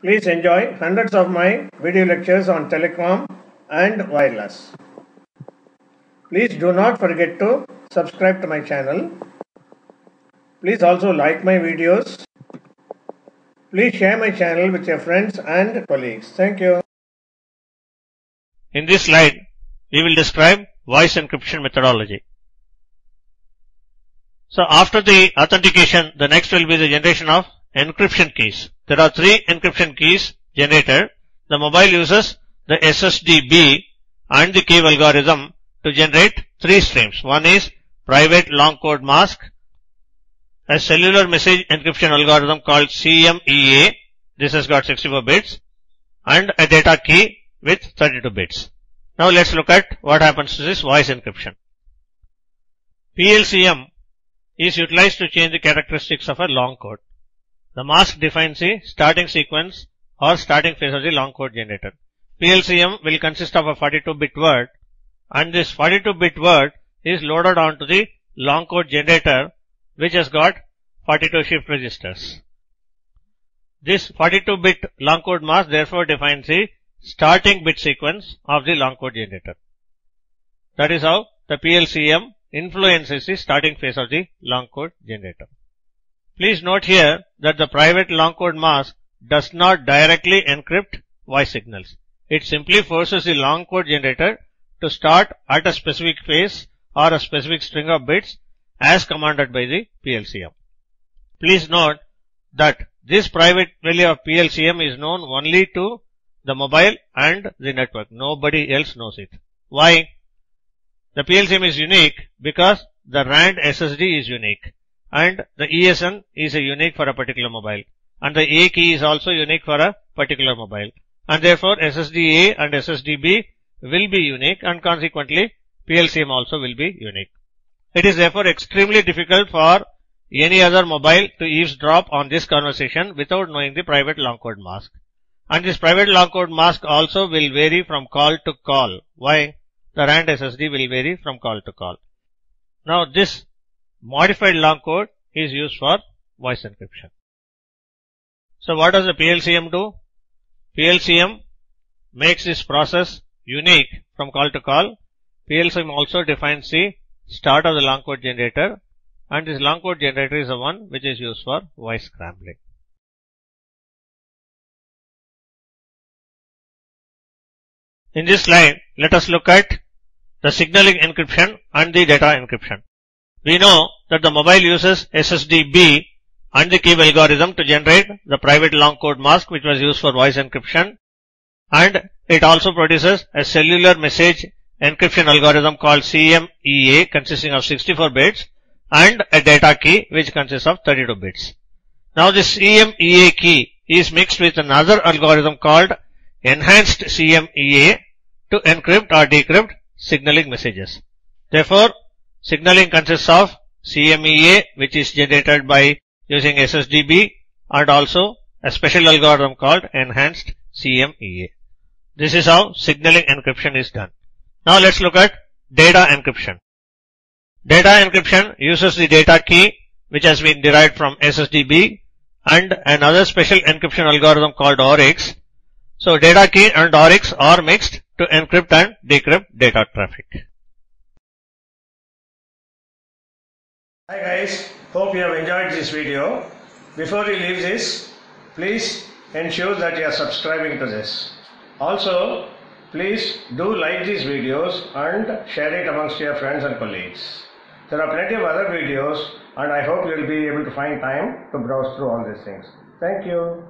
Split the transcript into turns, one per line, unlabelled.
Please enjoy hundreds of my video lectures on telecom and wireless. Please do not forget to subscribe to my channel. Please also like my videos. Please share my channel with your friends and colleagues. Thank you.
In this slide, we will describe voice encryption methodology. So after the authentication, the next will be the generation of encryption keys. There are three encryption keys generated. The mobile uses the SSDB and the key algorithm to generate three streams. One is private long code mask, a cellular message encryption algorithm called CMEA. This has got 64 bits and a data key with 32 bits. Now let's look at what happens to this voice encryption. PLCM is utilized to change the characteristics of a long code. The mask defines the starting sequence or starting phase of the long code generator. PLCM will consist of a 42-bit word and this 42-bit word is loaded onto the long code generator which has got 42 shift registers. This 42-bit long code mask therefore defines the starting bit sequence of the long code generator. That is how the PLCM influences the starting phase of the long code generator. Please note here that the private long code mask does not directly encrypt voice signals. It simply forces the long code generator to start at a specific phase or a specific string of bits as commanded by the PLCM. Please note that this private value of PLCM is known only to the mobile and the network. Nobody else knows it. Why? The PLCM is unique because the RAND SSD is unique and the ESN is a unique for a particular mobile and the A key is also unique for a particular mobile and therefore SSD A and SSD B will be unique and consequently PLCM also will be unique. It is therefore extremely difficult for any other mobile to eavesdrop on this conversation without knowing the private long code mask. And this private long code mask also will vary from call to call. Why? the RAND SSD will vary from call to call. Now this modified long code is used for voice encryption. So what does the PLCM do? PLCM makes this process unique from call to call. PLCM also defines the start of the long code generator and this long code generator is the one which is used for voice scrambling. In this slide, let us look at the signaling encryption and the data encryption. We know that the mobile uses SSDB and the key algorithm to generate the private long code mask which was used for voice encryption and it also produces a cellular message encryption algorithm called CMEA consisting of 64 bits and a data key which consists of 32 bits. Now this CMEA key is mixed with another algorithm called enhanced CMEA to encrypt or decrypt signaling messages. Therefore, signaling consists of CMEA which is generated by using SSDB and also a special algorithm called enhanced CMEA. This is how signaling encryption is done. Now let's look at data encryption. Data encryption uses the data key which has been derived from SSDB and another special encryption algorithm called ORYX. So data key and ORYX are mixed to encrypt and decrypt data traffic.
Hi guys, hope you have enjoyed this video. Before you leave this, please ensure that you are subscribing to this. Also, please do like these videos and share it amongst your friends and colleagues. There are plenty of other videos and I hope you will be able to find time to browse through all these things. Thank you.